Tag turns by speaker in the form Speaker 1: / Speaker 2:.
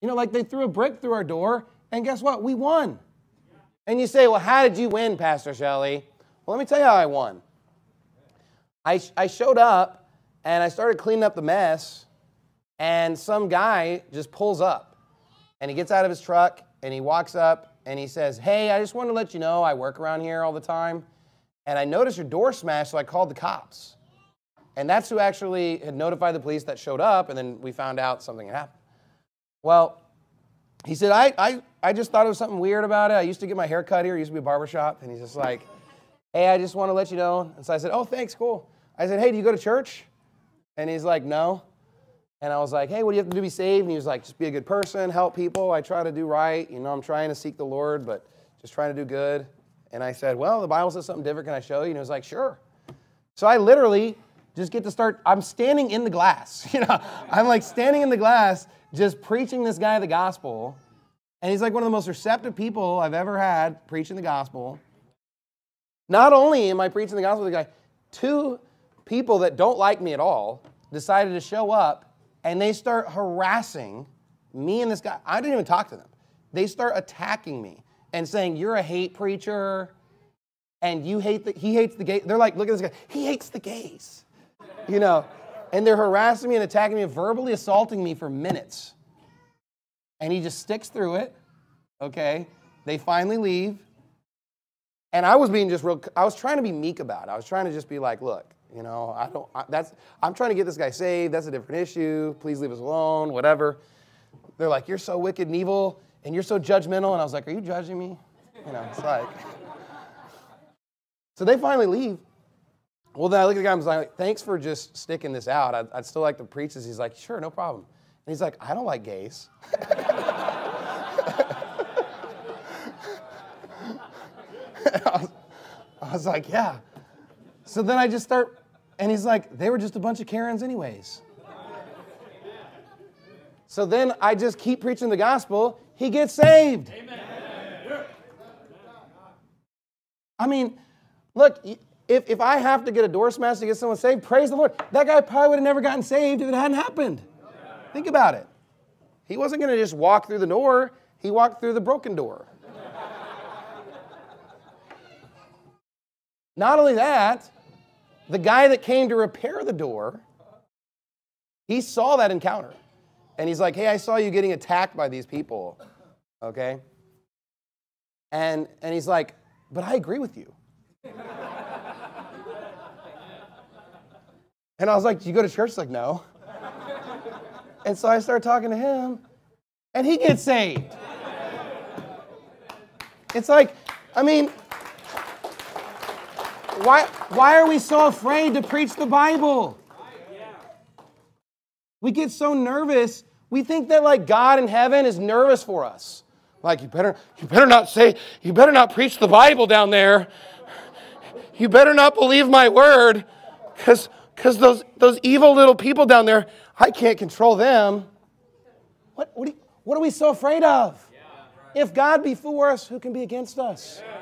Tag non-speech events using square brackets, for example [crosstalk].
Speaker 1: You know, like they threw a brick through our door, and guess what? We won. And you say, well, how did you win, Pastor Shelley? Well, let me tell you how I won. I, I showed up and I started cleaning up the mess, and some guy just pulls up and he gets out of his truck and he walks up and he says, Hey, I just wanted to let you know I work around here all the time, and I noticed your door smashed, so I called the cops. And that's who actually had notified the police that showed up, and then we found out something had happened. Well, he said, I, I, I just thought it was something weird about it. I used to get my hair cut here, it used to be a barber shop. And he's just like, Hey, I just want to let you know. And so I said, Oh, thanks, cool. I said, Hey, do you go to church? And he's like, No. And I was like, Hey, what do you have to do to be saved? And he was like, Just be a good person, help people. I try to do right. You know, I'm trying to seek the Lord, but just trying to do good. And I said, Well, the Bible says something different. Can I show you? And he was like, Sure. So I literally just get to start. I'm standing in the glass. [laughs] You know, I'm like standing in the glass, just preaching this guy the gospel. And he's like one of the most receptive people I've ever had preaching the gospel. Not only am I preaching the gospel to the guy, two people that don't like me at all decided to show up and they start harassing me and this guy. I didn't even talk to them. They start attacking me and saying, You're a hate preacher and you hate the, he hates the gay. They're like, Look at this guy. He hates the gays. You know, and they're harassing me and attacking me verbally assaulting me for minutes. And he just sticks through it. Okay. They finally leave. And I was being just real, I was trying to be meek about it. I was trying to just be like, look, you know, I don't, I, that's, I'm trying to get this guy saved. That's a different issue. Please leave us alone, whatever. They're like, you're so wicked and evil and you're so judgmental. And I was like, are you judging me? You know, it's like. [laughs] so they finally leave. Well, then I look at the guy and was like, thanks for just sticking this out. I'd, I'd still like to preach this. He's like, sure, no problem. And he's like, I don't like gays. [laughs] I, was, I was like, yeah. So then I just start, and he's like, they were just a bunch of Karens, anyways. So then I just keep preaching the gospel. He gets saved. Amen. I mean, look, if, if I have to get a door smashed to get someone saved, praise the Lord. That guy probably would have never gotten saved if it hadn't happened. Think about it. He wasn't going to just walk through the door, he walked through the broken door. Not only that, the guy that came to repair the door, he saw that encounter. And he's like, hey, I saw you getting attacked by these people. Okay? And, and he's like, but I agree with you. And I was like, do you go to church? He's like, no. and so I started talking to him, and he gets saved. It's like, I mean, why, why are we so afraid to preach the Bible? We get so nervous. We think that like God in heaven is nervous for us. Like you better you better not say you better not preach the Bible down there. You better not believe my word cuz cuz those those evil little people down there, I can't control them. What what, you, what are we so afraid of? If God be for us, who can be against us? Yeah.